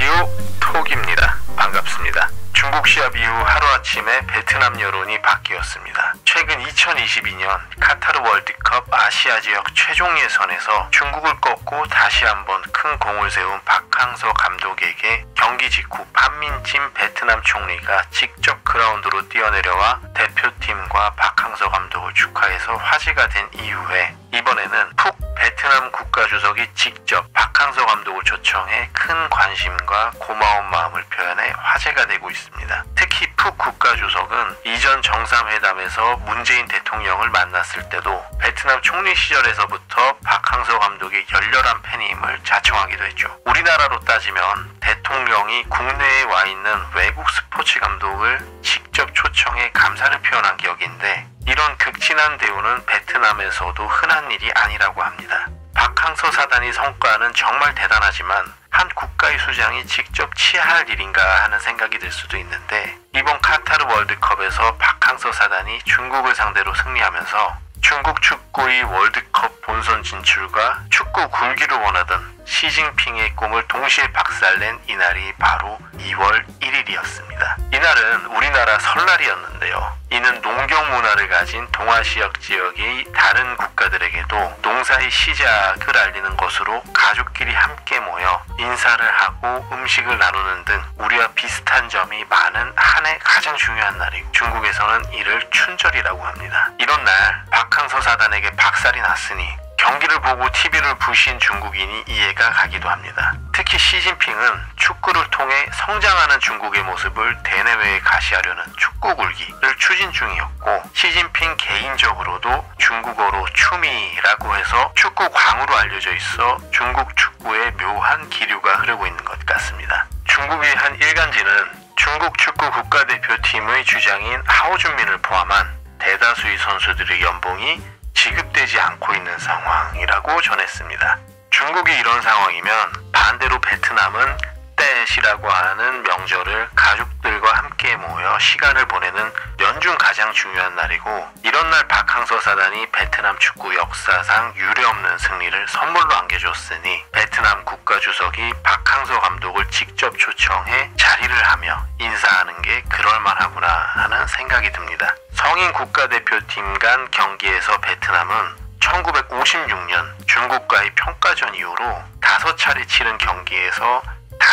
라디오 톡입니다. 반갑습니다. 중국 시합 이후 하루아침에 베트남 여론이 바뀌었습니다. 최근 2022년 카타르 월드컵 아시아 지역 최종 예선에서 중국을 꺾고 다시 한번 큰 공을 세운 박항서 감독에게 경기 직후 판민진 베트남 총리가 직접 그라운드로 뛰어내려와 대표팀과 박항서 감독을 축하해서 화제가 된 이후에 이번에는 푹 베트남 국가주석이 직접 박항서 감독을 초청해 큰 관심과 고마운 마음을 표현해 화제가 되고 있습니다. 특히 푹 국가주석은 이전 정상회담에서 문재인 대통령을 만났을 때도 베트남 총리 시절에서부터 박항서 감독의 열렬한 팬임을 자청하기도 했죠. 우리나라로 따지면 대통령이 국내에 와 있는 외국 스포츠 감독을 직접 초청해 감사를 표현한 격인데 이런 극진한 대우는 베트남에서도 흔한 일이 아니라고 합니다. 박항서 사단의 성과는 정말 대단하지만 한 국가의 수장이 직접 취할 일인가 하는 생각이 들 수도 있는데 이번 카타르 월드컵에서 박항서 사단이 중국을 상대로 승리하면서 중국 축구의 월드컵 본선 진출과 축구 굴기를 원하던 시진핑의 꿈을 동시에 박살낸 이날이 바로 2월 1일이었습니다. 이날은 우리나라 설날이었는데요. 이는 농경 문화를 가진 동아시아 지역의 다른 국가들에게도 농사의 시작을 알리는 것으로 가족끼리 함께 모여 인사를 하고 음식을 나누는 등 우리와 비슷한 점이 많은 한 해 가장 중요한 날이고 중국에서는 이를 춘절이라고 합니다. 이런 날 박항서 사단에게 박살이 났으니 경기를 보고 TV를 부신 중국인이 이해가 가기도 합니다. 특히 시진핑은 축구를 통해 성장하는 중국의 모습을 대내외에 가시하려는 축구 굴기를 추진 중이었고 시진핑 개인적으로도 중국어로 추미라고 해서 축구 광으로 알려져 있어 중국 축구에 묘한 기류가 흐르고 있는 것 같습니다. 중국의 한 일간지는 중국 축구 국가대표팀의 주장인 하오준민을 포함한 대다수의 선수들의 연봉이 지급되지 않고 있는 상황이라고 전했습니다. 중국이 이런 상황이면 반대로 베트남은 떼시라고 하는 명절을 가족들과 함께 모여 시간을 보내는 연중 가장 중요한 날이고 이런 날 박항서 사단이 베트남 축구 역사상 유례없는 승리를 선물로 안겨줬으니 베트남 국가주석이 박항서 감독을 직접 초청해 자리를 하며 인사하는 게 그럴만하구나 하는 생각이 듭니다. 성인 국가대표팀 간 경기에서 베트남은 1956년 중국과의 평가전 이후로 다섯 차례 치른 경기에서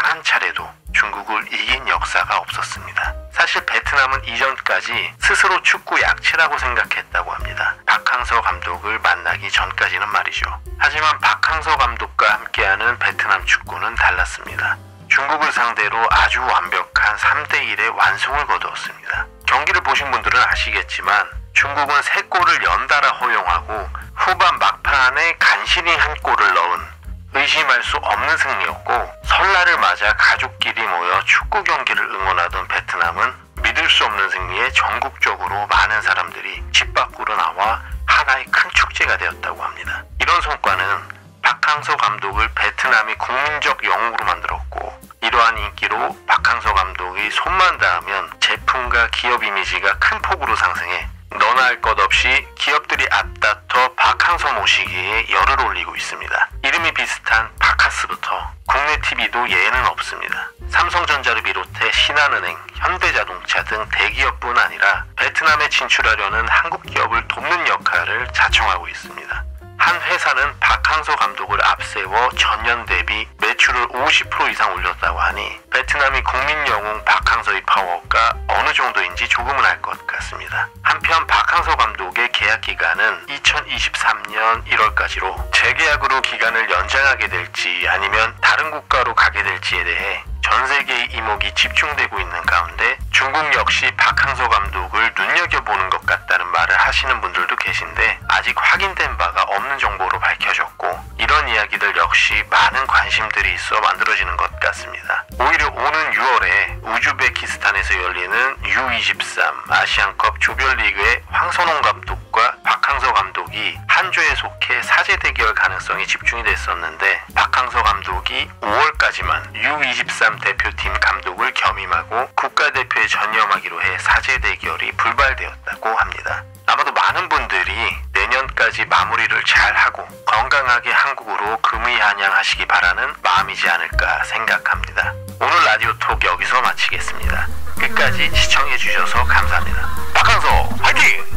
단 한 차례도 중국을 이긴 역사가 없었습니다. 사실 베트남은 이전까지 스스로 축구 약체라고 생각했다고 합니다. 박항서 감독을 만나기 전까지는 말이죠. 하지만 박항서 감독과 함께하는 베트남 축구는 달랐습니다. 중국을 상대로 아주 완벽한 3대1의 완승을 거두었습니다. 경기를 보신 분들은 아시겠지만 중국은 3골을 연달아 허용하고 후반 막판에 간신히 한 골을 넣은 의심할 수 없는 승리였고 설날을 맞아 가족끼리 모여 축구 경기를 응원하던 베트남은 믿을 수 없는 승리에 전국적으로 많은 사람들이 집 밖으로 나와 하나의 큰 축제가 되었다고 합니다. 이런 성과는 박항서 감독을 베트남이 국민적 영웅으로 만들었고 이러한 인기로 박항서 감독이 손만 닿으면 제품과 기업 이미지가 큰 폭으로 상승해 너나 할 것 없이 기업들이 앞다퉈 박항서 모시기에 열을 올리고 있습니다. 비슷한 바카스부터 국내 TV도 예외는 없습니다. 삼성전자를 비롯해 신한은행, 현대자동차 등 대기업뿐 아니라 베트남에 진출하려는 한국 기업을 돕는 역할을 자청하고 있습니다. 한 회사는 박항서 감독을 앞세워 전년 대비 매출을 50% 이상 올렸다고 하니 베트남이 국민 영웅 박항서의 파워가 어느 정도인지 조금은 알 것 같습니다. 한편 박항서 감독의 계약 기간은 2023년 1월까지로 재계약으로 기간을 연장하게 될지 아니면 다른 국가로 가게 될지에 대해 전 세계의 이목이 집중되고 있는 가운데 중국 역시 박항서 감독을 눈여겨보는 것 같다는 말을 하시는 분들도 계신데 아직 확인된 바가 없는 정보로 밝혀졌고 이런 이야기들 역시 많은 관심들이 있어 만들어지는 것 같습니다. 오히려 오는 6월에 우즈베키스탄에서 열리는 U23 아시안컵 조별리그의 황선홍 감독과 박항서 감독이 한 조에 속해 사제 대결 가능성이 집중이 됐었는데 박항서 감독이 5월까지만 U23 대표팀 감독을 겸임하고 국가대표에 전념하기로 해 사제 대결이 불발되었다고 합니다. 아마도 많은 분들이 내년까지 마무리를 잘 하고 건강하게 한국으로 금이한양하시기 바라는 마음이지 않을까 생각합니다. 오늘 라디오 톡 마치겠습니다. 끝까지 시청해 주셔서 감사합니다. 박항서 화이팅!